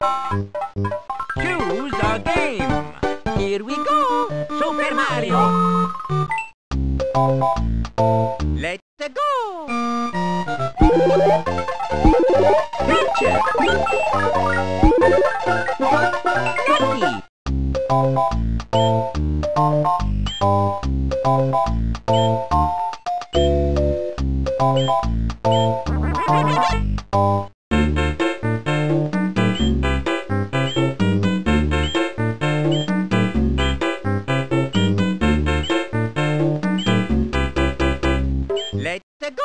Choose a game. Here we go. Super Mario. Let's go. Gotcha. Lucky. けど。